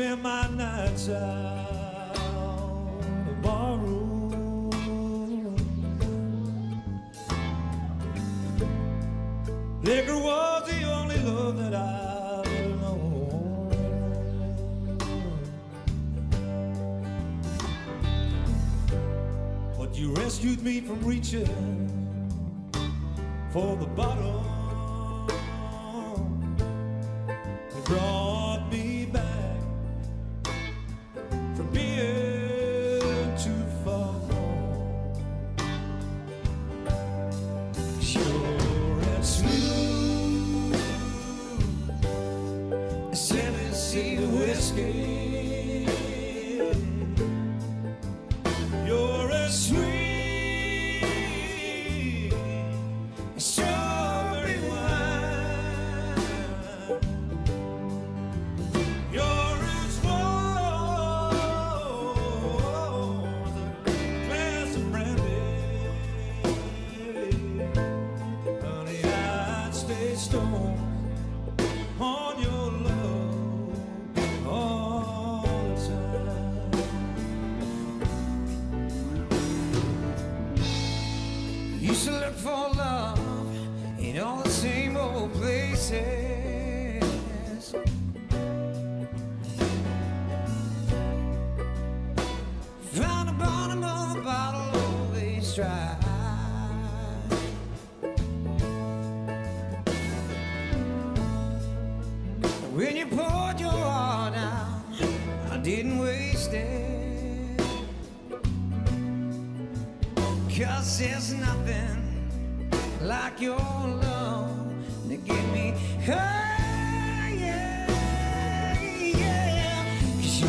spend my nights out the barroom. Liquor was the only love that I ever known. But you rescued me from reaching for the bottom. You brought You're as sweet places. Found the bottom of the bottle always dry. When you poured your heart out, I didn't waste it. Cause there's nothing like your love me high, you're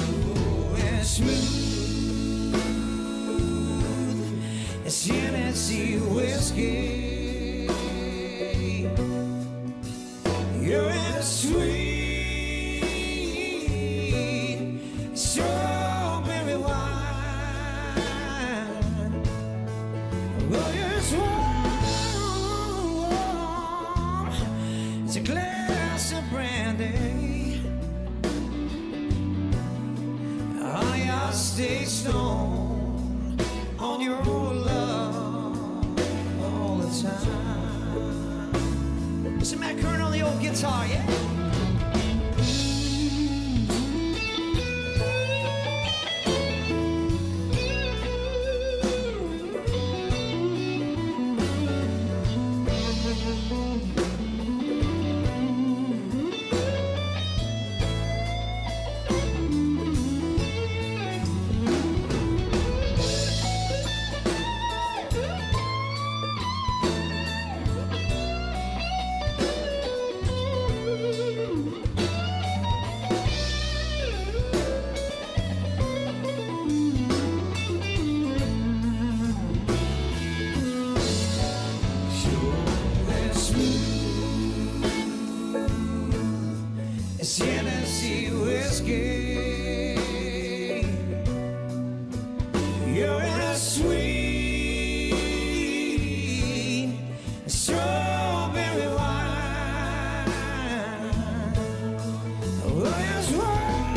as smooth as Tennessee whiskey. You're as sweet as I stay stoned on your love all the time. Mr. Matt Kern on the old guitar, yeah. It's Tennessee whiskey. You're as sweet as strawberry wine. Oh, yes, warm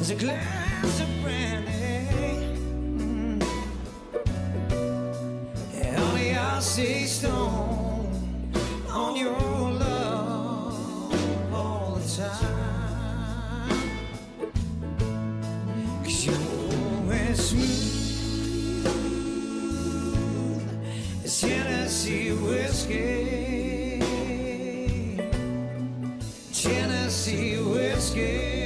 as a glass of brandy. Mm. Honey, I stay stoned on your Cause you're as smooth as Tennessee whiskey. Tennessee whiskey.